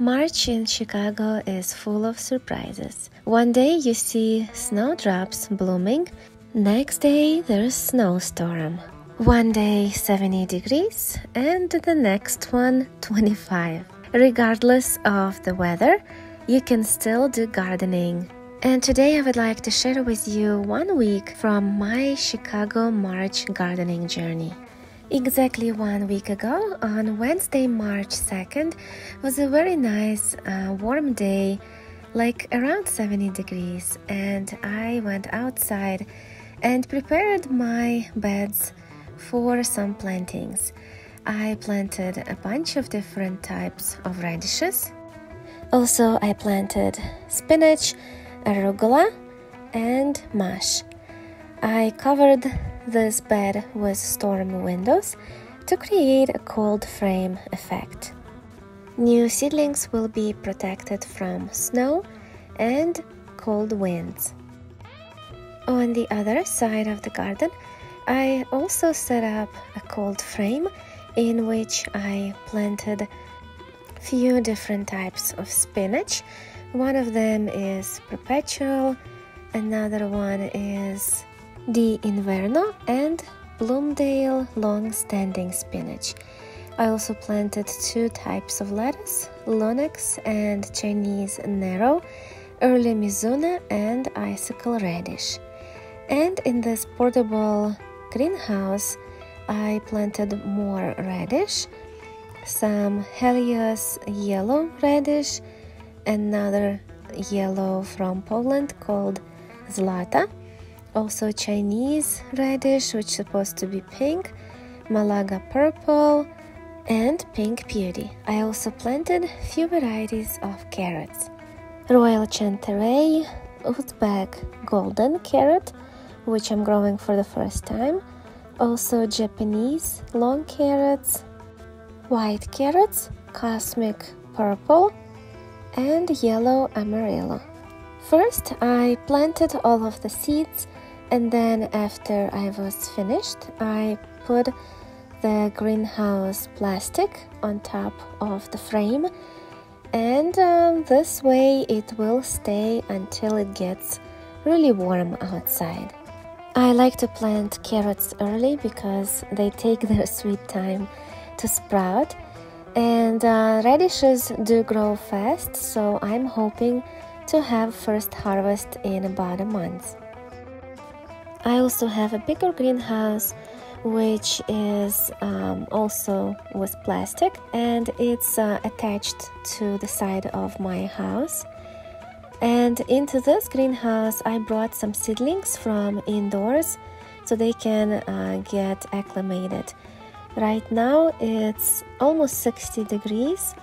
March in Chicago is full of surprises. One day you see snowdrops blooming, next day there's snowstorm. One day 70 degrees and the next one 25. Regardless of the weather, you can still do gardening. And today I would like to share with you one week from my Chicago March gardening journey. Exactly one week ago, on Wednesday, March 2nd, was a very nice uh, warm day, like around 70 degrees, and I went outside and prepared my beds for some plantings. I planted a bunch of different types of radishes. Also, I planted spinach, arugula, and mâche. I covered this bed with storm windows to create a cold frame effect. New seedlings will be protected from snow and cold winds. On the other side of the garden, I also set up a cold frame in which I planted few different types of spinach. One of them is perpetual, another one is the Inverno and Bloomdale long-standing spinach. I also planted two types of lettuce, Lenox and Chinese narrow, early Mizuna and icicle radish. And in this portable greenhouse, I planted more radish, some Helios yellow radish, another yellow from Poland called Zlata, also Chinese radish, which is supposed to be pink, Malaga purple, and pink beauty. I also planted few varieties of carrots. Royal Chantenay, Uzbek golden carrot, which I'm growing for the first time. Also Japanese long carrots, white carrots, cosmic purple, and yellow amarillo. First, I planted all of the seeds and then after I was finished I put the greenhouse plastic on top of the frame and um, this way it will stay until it gets really warm outside. I like to plant carrots early because they take their sweet time to sprout and uh, radishes do grow fast so I'm hoping to have first harvest in about a month. I also have a bigger greenhouse which is um, also with plastic and it's uh, attached to the side of my house. And into this greenhouse, I brought some seedlings from indoors so they can uh, get acclimated. Right now, it's almost 60 degrees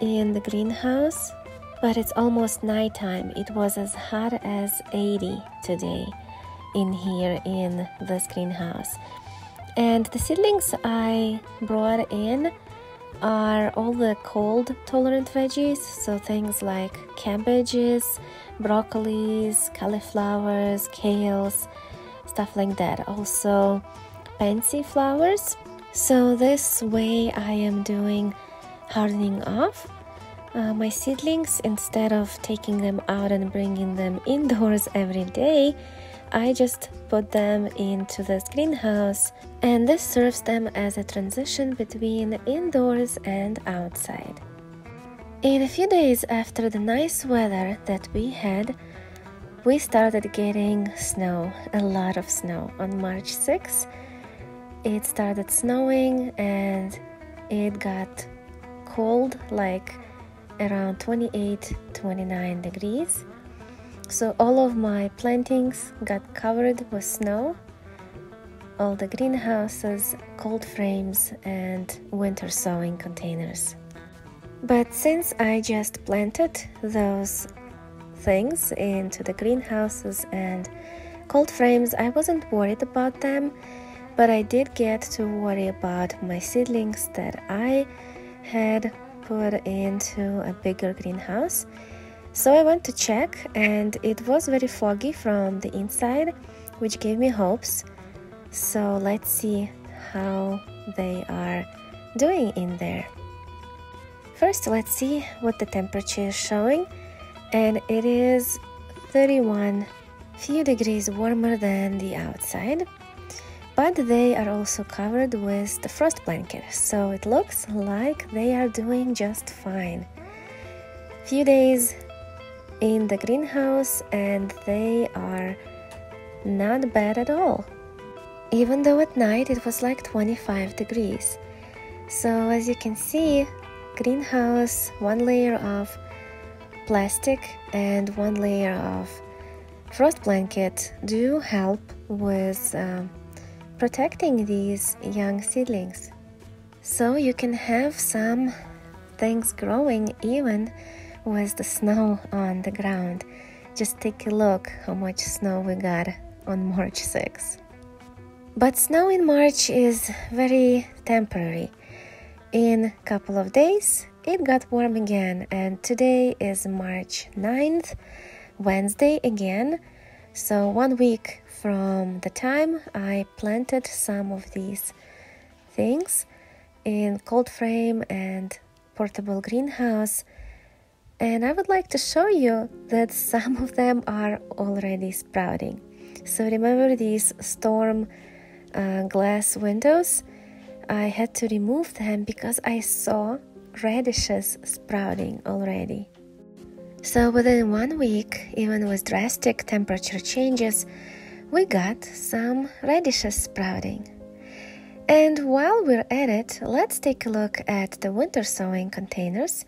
in the greenhouse, but it's almost nighttime. It was as hot as 80 today in here in this greenhouse. And the seedlings I brought in are all the cold tolerant veggies, so things like cabbages, broccolis, cauliflowers, kales, stuff like that. Also, pansy flowers. So, this way I am doing hardening off uh, my seedlings instead of taking them out and bringing them indoors every day. I just put them into this greenhouse and this serves them as a transition between indoors and outside. In a few days after the nice weather that we had, we started getting snow, a lot of snow. On March 6th, it started snowing and it got cold, like around 28 29 degrees. So all of my plantings got covered with snow, all the greenhouses, cold frames, and winter sowing containers. But since I just planted those things into the greenhouses and cold frames, I wasn't worried about them, but I did get to worry about my seedlings that I had put into a bigger greenhouse so I went to check, and it was very foggy from the inside, which gave me hopes. So let's see how they are doing in there. first, let's see what the temperature is showing, and it is 31 few degrees warmer than the outside but they are also covered with the frost blanket so it looks like they are doing just fine few days in the greenhouse and they are not bad at all even though at night it was like 25 degrees so as you can see greenhouse one layer of plastic and one layer of frost blanket do help with uh, protecting these young seedlings. So you can have some things growing even with the snow on the ground. Just take a look how much snow we got on March 6. But snow in March is very temporary. In a couple of days, it got warm again, and today is March 9th Wednesday again. So, one week from the time I planted some of these things in cold frame and portable greenhouse. And I would like to show you that some of them are already sprouting. So, remember these storm uh, glass windows? I had to remove them because I saw radishes sprouting already. So within one week, even with drastic temperature changes, we got some radishes sprouting. And while we're at it, let's take a look at the winter sowing containers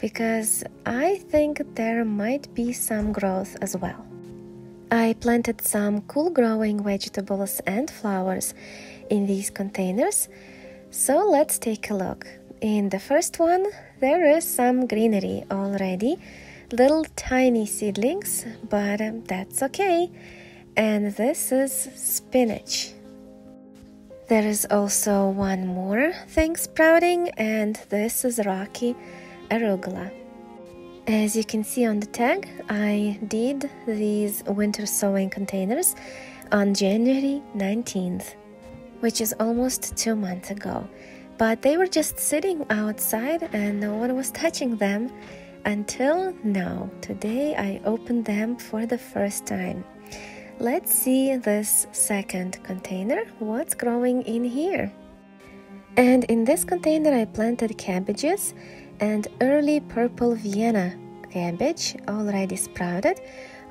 because I think there might be some growth as well. I planted some cool growing vegetables and flowers in these containers, so let's take a look. In the first one, there is some greenery already little tiny seedlings, but that's okay. And this is spinach. There is also one more thing sprouting, and this is rocky arugula. As you can see on the tag, I did these winter sowing containers on January 19th, which is almost two months ago. But they were just sitting outside and no one was touching them until now. Today I opened them for the first time. Let's see this second container, what's growing in here. And in this container I planted cabbages and early purple Vienna cabbage already sprouted.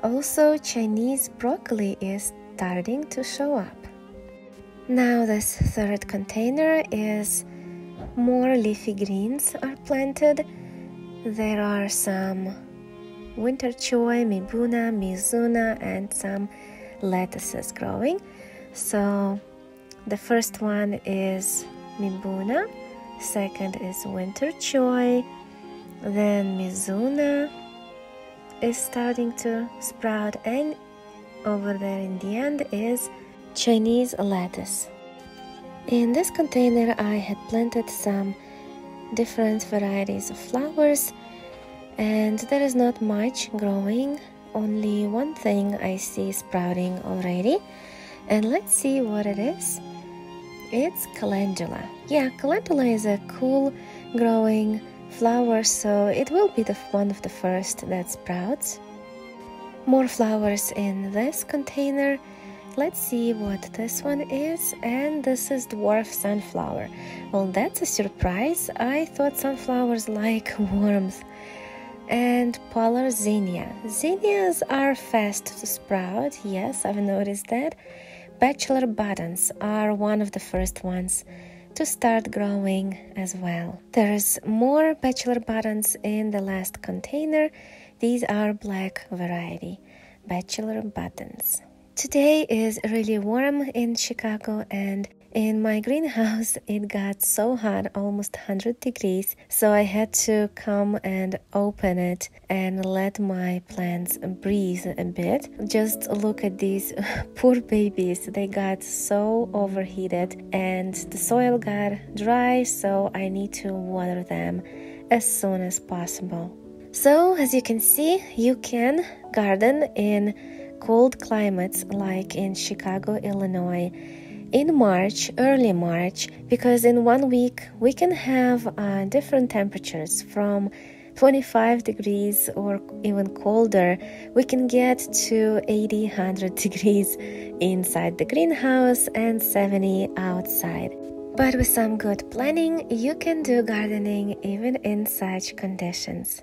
Also Chinese broccoli is starting to show up. Now this third container is more leafy greens are planted there are some winter choy, mibuna, mizuna, and some lettuces growing. So the first one is mibuna, second is winter choy, then mizuna is starting to sprout, and over there in the end is Chinese lettuce. In this container, I had planted some different varieties of flowers and there is not much growing only one thing I see sprouting already and let's see what it is it's calendula yeah calendula is a cool growing flower so it will be the one of the first that sprouts more flowers in this container Let's see what this one is. And this is dwarf sunflower. Well, that's a surprise. I thought sunflowers like worms. And polar zinnia. Zinnias are fast to sprout. Yes, I've noticed that. Bachelor buttons are one of the first ones to start growing as well. There's more bachelor buttons in the last container. These are black variety bachelor buttons. Today is really warm in Chicago and in my greenhouse it got so hot almost 100 degrees so i had to come and open it and let my plants breathe a bit. Just look at these poor babies they got so overheated and the soil got dry so i need to water them as soon as possible. So as you can see you can garden in cold climates like in Chicago, Illinois, in March, early March, because in one week we can have uh, different temperatures from 25 degrees or even colder, we can get to 80 100 degrees inside the greenhouse and 70 outside. But with some good planning, you can do gardening even in such conditions.